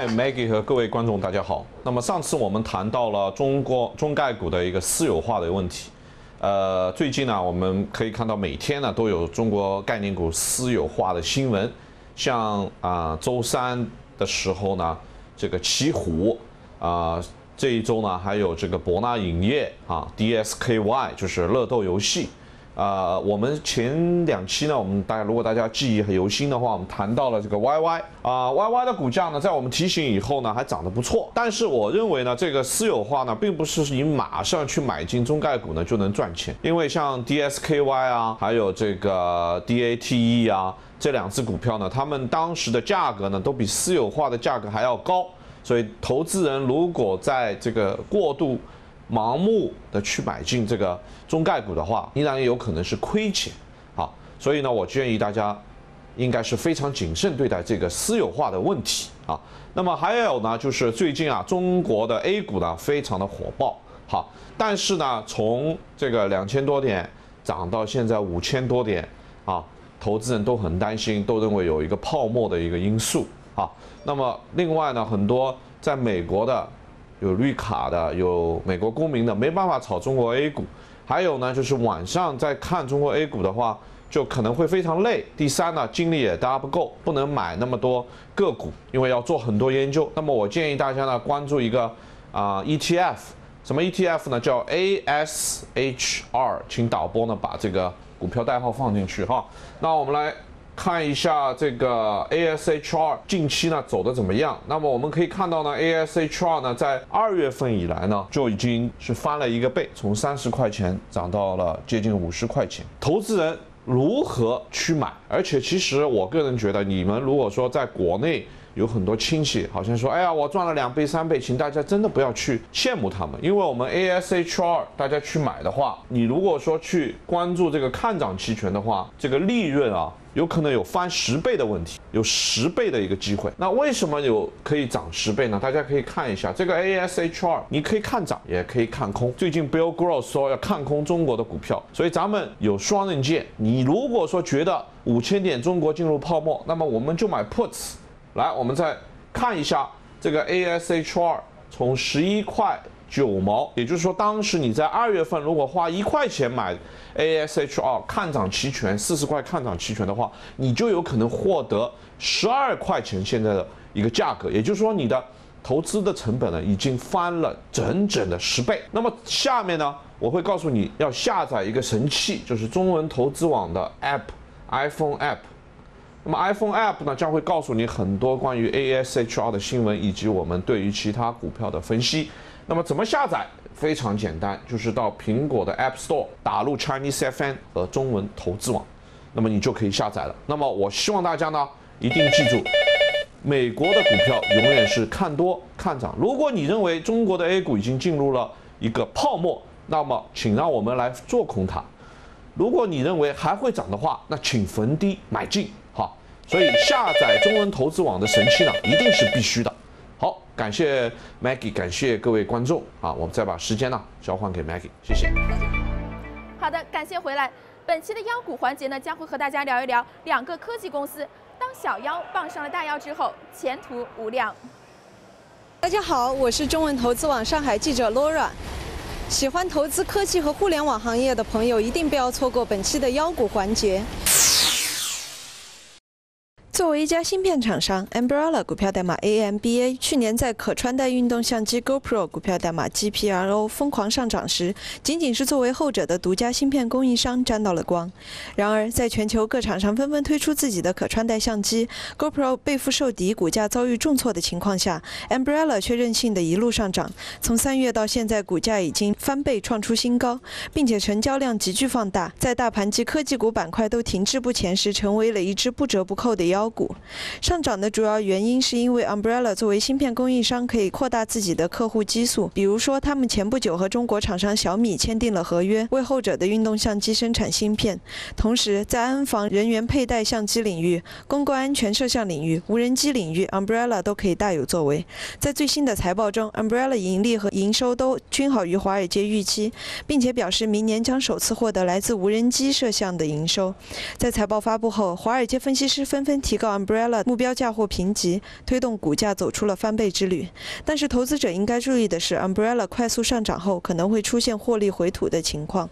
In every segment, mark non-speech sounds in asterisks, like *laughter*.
嗨，Maggie 和各位观众，大家好。那么上次我们谈到了中国中概股的一个私有化的问题。呃，最近呢，我们可以看到每天呢都有中国概念股私有化的新闻。像啊，周三的时候呢，这个奇虎啊，这一周呢还有这个博纳影业啊，DSKY 就是乐豆游戏。啊，我们前两期呢，我们大家如果大家记忆很犹新的话，我们谈到了这个 YY 啊，YY 的股价呢，在我们提醒以后呢，还涨得不错。但是我认为呢，这个私有化呢，并不是你马上去买进中概股呢就能赚钱，因为像 DSKY 啊，还有这个 DATE 啊，这两只股票呢，他们当时的价格呢，都比私有化的价格还要高，所以投资人如果在这个过度。盲目的去买进这个中概股的话，依然有可能是亏钱，好，所以呢，我建议大家应该是非常谨慎对待这个私有化的问题啊。那么还有呢，就是最近啊，中国的 A 股呢非常的火爆，好，但是呢，从这个两千多点涨到现在五千多点啊，投资人都很担心，都认为有一个泡沫的一个因素啊。那么另外呢，很多在美国的。有绿卡的，有美国公民的，没办法炒中国 A 股。还有呢，就是晚上在看中国 A 股的话，就可能会非常累。第三呢，精力也搭不够，不能买那么多个股，因为要做很多研究。那么我建议大家呢，关注一个啊 ETF，什么 ETF 呢？叫 ASHR，请导播呢把这个股票代号放进去哈。那我们来。看一下这个 ASHR 近期呢走的怎么样？那么我们可以看到呢，ASHR 呢在二月份以来呢就已经是翻了一个倍，从三十块钱涨到了接近五十块钱。投资人如何去买？而且其实我个人觉得，你们如果说在国内有很多亲戚，好像说，哎呀，我赚了两倍三倍，请大家真的不要去羡慕他们，因为我们 ASHR 大家去买的话，你如果说去关注这个看涨期权的话，这个利润啊。有可能有翻十倍的问题，有十倍的一个机会。那为什么有可以涨十倍呢？大家可以看一下这个 ASHR，你可以看涨，也可以看空。最近 Bill Gross 说要看空中国的股票，所以咱们有双刃剑。你如果说觉得五千点中国进入泡沫，那么我们就买 puts。来，我们再看一下这个 ASHR 从十一块。九毛，也就是说，当时你在二月份如果花一块钱买 ASHR 看涨期权，四十块看涨期权的话，你就有可能获得十二块钱现在的一个价格。也就是说，你的投资的成本呢，已经翻了整整的十倍。那么下面呢，我会告诉你要下载一个神器，就是中文投资网的 App，iPhone App。那么 iPhone App 呢，将会告诉你很多关于 ASHR 的新闻，以及我们对于其他股票的分析。那么怎么下载？非常简单，就是到苹果的 App Store 打入 Chinese FN 和中文投资网，那么你就可以下载了。那么我希望大家呢，一定记住，美国的股票永远是看多看涨。如果你认为中国的 A 股已经进入了一个泡沫，那么请让我们来做空它。如果你认为还会涨的话，那请逢低买进。好，所以下载中文投资网的神器呢，一定是必须的。好感谢 Maggie，感谢各位观众啊！我们再把时间呢交换给 Maggie，谢谢。好的，感谢回来。本期的妖股环节呢，将会和大家聊一聊两个科技公司，当小妖傍上了大妖之后，前途无量。大家好，我是中文投资网上海记者 Laura。喜欢投资科技和互联网行业的朋友，一定不要错过本期的妖股环节。作为一家芯片厂商，Ambarella 股票代码 AMBA 去年在可穿戴运动相机 GoPro 股票代码 GPRO 疯狂上涨时，仅仅是作为后者的独家芯片供应商沾到了光。然而，在全球各厂商纷纷推出自己的可穿戴相机，GoPro 背负受敌，股价遭遇重挫的情况下，Ambarella 却任性的一路上涨。从三月到现在，股价已经翻倍创出新高，并且成交量急剧放大，在大盘及科技股板块都停滞不前时，成为了一只不折不扣的妖。股上涨的主要原因是因为 Umbrella 作为芯片供应商可以扩大自己的客户基数，比如说他们前不久和中国厂商小米签订了合约，为后者的运动相机生产芯片。同时，在安防人员佩戴相机领域、公共安全摄像领域、无人机领域，Umbrella 都可以大有作为。在最新的财报中，Umbrella 盈利和营收都均好于华尔街预期，并且表示明年将首次获得来自无人机摄像的营收。在财报发布后，华尔街分析师纷纷提。高 Umbrella 目标价或评级，推动股价走出了翻倍之旅。但是，投资者应该注意的是，Umbrella 快速上涨后可能会出现获利回吐的情况。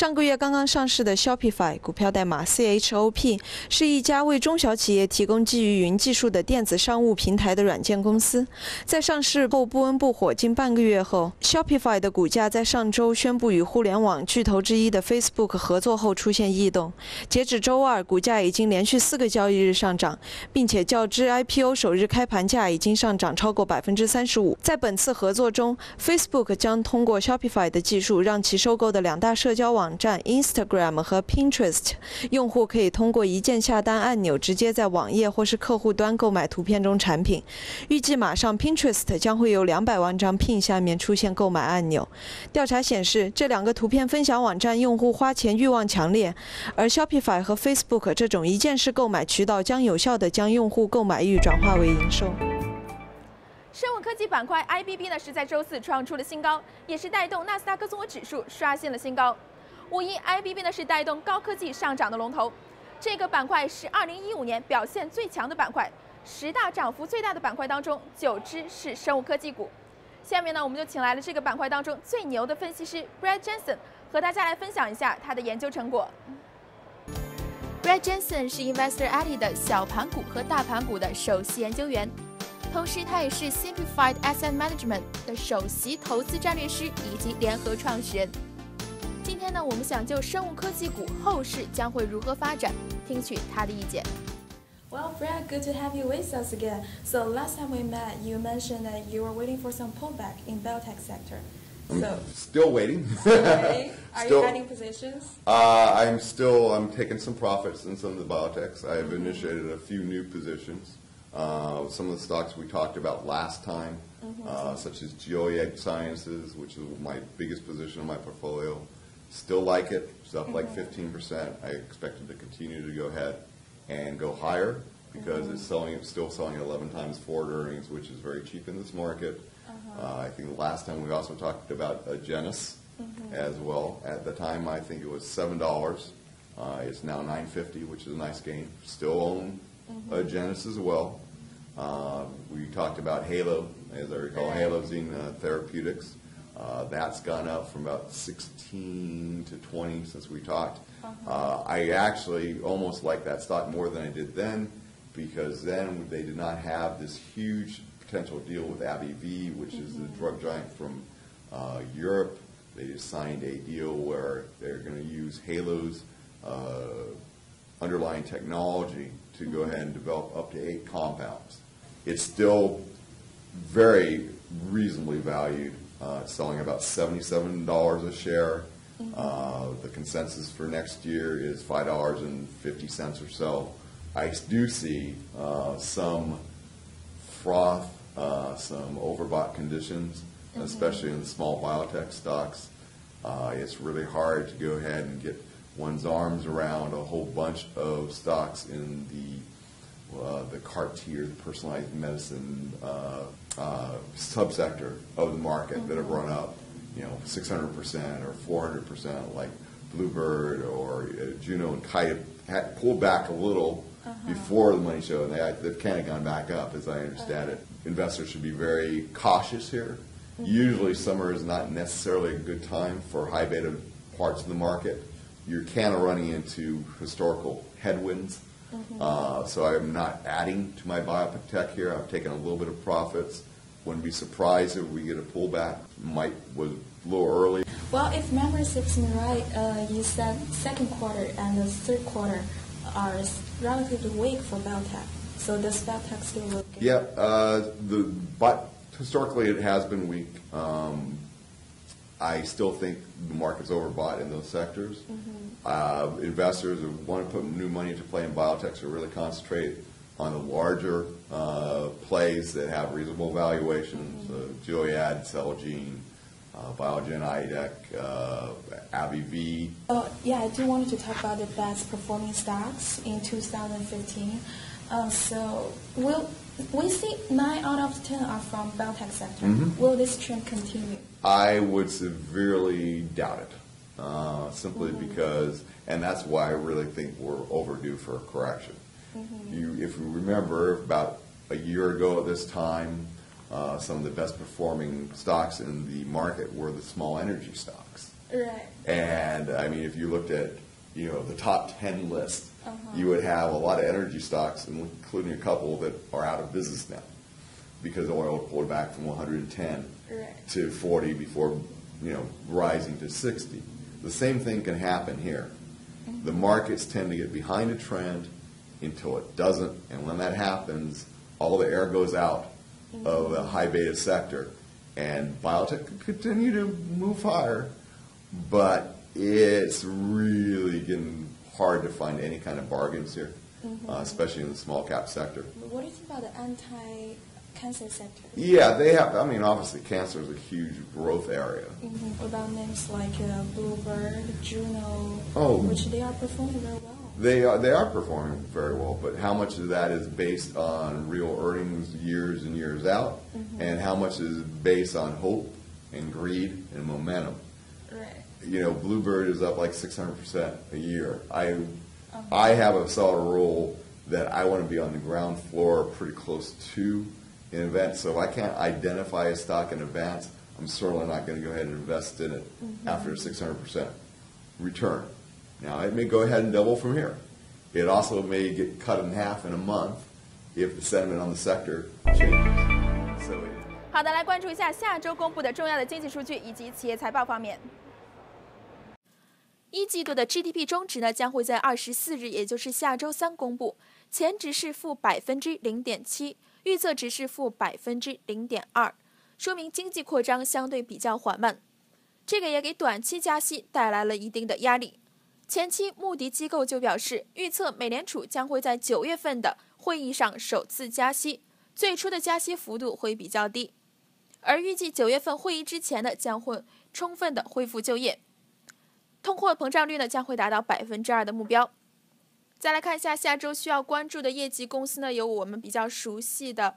上个月刚刚上市的 Shopify 股票代码 CHOP 是一家为中小企业提供基于云技术的电子商务平台的软件公司。在上市后不温不火，近半个月后，Shopify 的股价在上周宣布与互联网巨头之一的 Facebook 合作后出现异动。截止周二，股价已经连续四个交易日上涨，并且较之 IPO 首日开盘价已经上涨超过百分之三十五。在本次合作中，Facebook 将通过 Shopify 的技术，让其收购的两大社交网。网站 Instagram 和 Pinterest 用户可以通过一键下单按钮，直接在网页或是客户端购买图片中产品。预计马上 Pinterest 将会有两百万张 Pin 下面出现购买按钮。调查显示，这两个图片分享网站用户花钱欲望强烈，而 Shopify 和 Facebook 这种一键式购买渠道将有效地将用户购买欲转化为营收。生物科技板块 IBB 呢是在周四创出了新高，也是带动纳斯达克综合指数刷新了新高。五一 IBB 呢是带动高科技上涨的龙头，这个板块是二零一五年表现最强的板块，十大涨幅最大的板块当中，九只是生物科技股。下面呢，我们就请来了这个板块当中最牛的分析师 Brad Jensen，和大家来分享一下他的研究成果。Brad Jensen 是 Investor Alley 的小盘股和大盘股的首席研究员，同时他也是 Simplified Asset Management 的首席投资战略师以及联合创始人。今天呢，我们想就生物科技股后市将会如何发展，听取他的意见。Well, Brad, good to have you with us again. So last time we met, you mentioned that you were waiting for some pullback in biotech sector. So still waiting. *laughs* Are *laughs* Still- you adding positions? Uh, I'm still I'm taking some profits in some of the biotechs. I have initiated a few new positions. Uh, some of the stocks we talked about last time, uh, such as Geoyag Sciences, which is my biggest position in my portfolio. Still like it. It's up like 15%. I expect it to continue to go ahead and go higher because it's selling. It's still selling at 11 times forward earnings, which is very cheap in this market. Uh, I think the last time we also talked about Agenus as well. At the time, I think it was seven dollars. Uh, it's now 9.50, which is a nice gain. Still own Agenus as well. Uh, we talked about Halo, as I recall, Halozine uh, Therapeutics. Uh, that's gone up from about 16 to 20 since we talked. Uh, I actually almost like that stock more than I did then because then they did not have this huge potential deal with AbbVie, which is the drug giant from uh, Europe. They just signed a deal where they're going to use Halo's uh, underlying technology to go ahead and develop up to eight compounds. It's still very reasonably valued, uh, selling about $77 a share. Uh, the consensus for next year is $5.50 or so. I do see uh, some froth, uh, some overbought conditions, especially in the small biotech stocks. Uh, it's really hard to go ahead and get one's arms around a whole bunch of stocks in the uh, the CAR T or the personalized medicine uh, subsector of the market that have run up, you know, 600% or 400%, like Bluebird or uh, Juno and Kite had pulled back a little before the money show, and they, they've kind of gone back up, as I understand it. Investors should be very cautious here. Usually, summer is not necessarily a good time for high beta parts of the market. You're kind of running into historical headwinds. Uh, so I'm not adding to my biotech here. I've taken a little bit of profits. Wouldn't be surprised if we get a pullback. Might was a little early. Well, if memory serves me right, uh, you said second quarter and the third quarter are relatively weak for biotech. So does biotech still look good? Yeah, uh, the but historically it has been weak. Um, I still think the market's overbought in those sectors. Uh, investors who want to put new money into play in biotech should really concentrate on the larger uh, plays that have reasonable valuations. Uh, Gilead, Celgene, uh, Biogen, IDEC, uh, AbbVie. Uh, yeah, I do want to talk about the best performing stocks in 2015. Uh, so will we see nine out of ten are from biotech sector? Will this trend continue? I would severely doubt it. uh, simply because, and that's why I really think we're overdue for a correction. You, if you remember, about a year ago at this time, uh, some of the best performing stocks in the market were the small energy stocks. Right. And I mean, if you looked at, you know, the top 10 list, Uh-huh. you would have a lot of energy stocks, including a couple that are out of business now because oil pulled back from 110 Right. to 40 before, you know, rising to 60. The same thing can happen here. Mm-hmm. The markets tend to get behind a trend until it doesn't, and when that happens, all the air goes out mm-hmm. of the high beta sector, and biotech could continue to move higher, but it's really getting hard to find any kind of bargains here, uh, especially in the small cap sector. What do you think about the anti-cancer sector? Yeah, they have. I mean, obviously, cancer is a huge growth area. Mhm. About names like uh, Bluebird, Juno, Oh. which they are performing very well? They are, they are performing very well, but how much of that is based on real earnings years and years out, and how much is based on hope and greed and momentum? Right. You know, Bluebird is up like 600% a year. I, uh-huh. I have a solid rule that I want to be on the ground floor pretty close to an event, so if I can't identify a stock in advance, I'm certainly not going to go ahead and invest in it mm-hmm. after a 600% return. Now, it may go ahead and double from here. It also may get cut in half in a month if the sentiment on the sector changes. So it, 好的，来关注一下下周公布的重要的经济数据以及企业财报方面。一季度的 GDP 中值呢将会在二十四日，也就是下周三公布，前值是负百分之零点七，预测值是负百分之零点二，说明经济扩张相对比较缓慢。这个也给短期加息带来了一定的压力。前期穆迪机构就表示，预测美联储将会在九月份的会议上首次加息，最初的加息幅度会比较低，而预计九月份会议之前呢，将会充分的恢复就业，通货膨胀率呢将会达到百分之二的目标。再来看一下下周需要关注的业绩公司呢，有我们比较熟悉的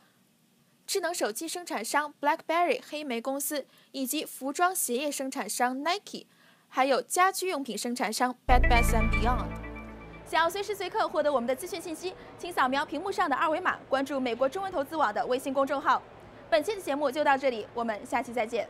智能手机生产商 BlackBerry 黑莓公司，以及服装鞋业生产商 Nike，还有家居用品生产商 Bed Bath and Beyond。想要随时随刻获得我们的资讯信息，请扫描屏幕上的二维码，关注美国中文投资网的微信公众号。本期的节目就到这里，我们下期再见。